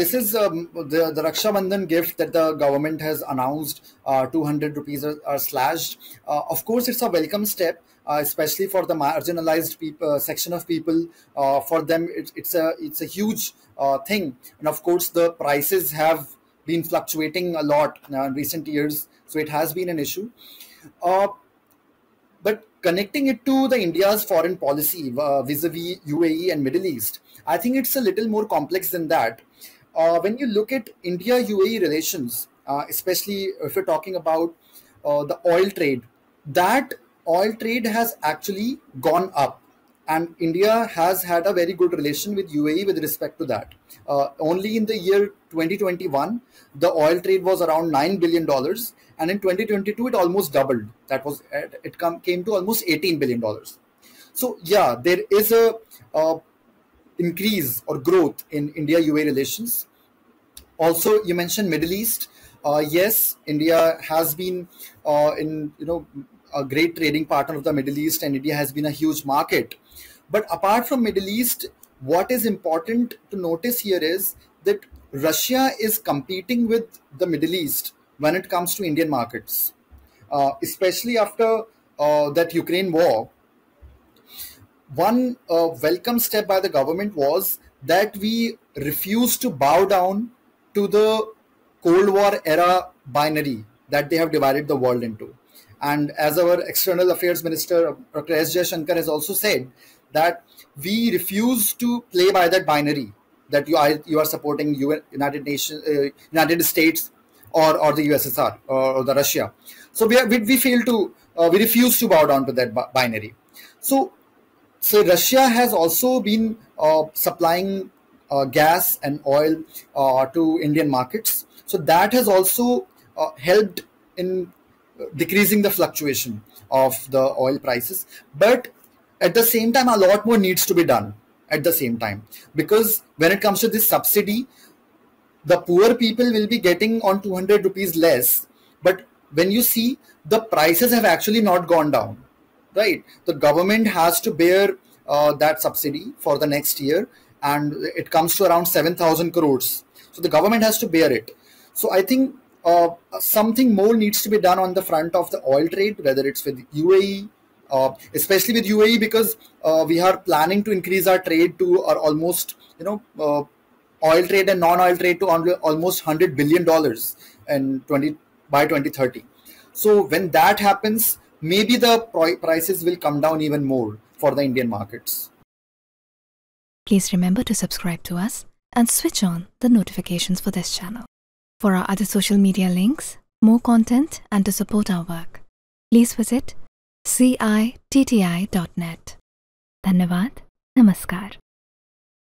This is um, the, the Raksha Bandhan gift that the government has announced. Uh, 200 rupees are, are slashed. Uh, of course, it's a welcome step. Uh, especially for the marginalized people, uh, section of people, uh, for them it, it's a it's a huge uh, thing. And of course, the prices have been fluctuating a lot in recent years, so it has been an issue. but connecting it to the India's foreign policy vis-a-vis UAE and Middle East, I think it's a little more complex than that uh, when you look at India UAE relations, uh, especially if you're talking about uh, the oil trade, that oil trade has actually gone up. And India has had a very good relation with UAE with respect to that. Uh, only in the year 2021, the oil trade was around $9 billion. And in 2022, it almost doubled. That was, it come, came to almost $18 billion. So, yeah, there is a, a increase or growth in India-UAE relations. Also, you mentioned Middle East. Uh, yes, India has been uh, in you know a great trading partner of the Middle East, and India has been a huge market. But apart from Middle East, what is important to notice here is that Russia is competing with the Middle East when it comes to Indian markets, uh, especially after uh, that Ukraine war one uh, welcome step by the government was that we refused to bow down to the Cold War era binary that they have divided the world into. And as our external affairs minister, Dr. S. Jaishankar, has also said, that we refuse to play by that binary that you are you are supporting United Nations, uh, United States, or or the USSR or, or the Russia. So we are, we, we fail to uh, we refuse to bow down to that binary. So so Russia has also been uh, supplying gas and oil uh, to Indian markets. So that has also uh, helped in decreasing the fluctuation of the oil prices. But at the same time, a lot more needs to be done at the same time because when it comes to this subsidy, the poor people will be getting on 200 rupees less. But when you see the prices have actually not gone down right? The government has to bear uh, that subsidy for the next year, and it comes to around 7,000 crores. So the government has to bear it. So I think uh, something more needs to be done on the front of the oil trade, whether it's with UAE, uh, especially with UAE, because uh, we are planning to increase our trade to our almost, you know, uh, oil trade and non-oil trade to almost 100 billion dollars in 20 by 2030. So when that happens, maybe the prices will come down even more for the Indian markets. Please remember to subscribe to us and switch on the notifications for this channel. For our other social media links, more content, and to support our work, please visit citti.net. Dhanyavad. Namaskar.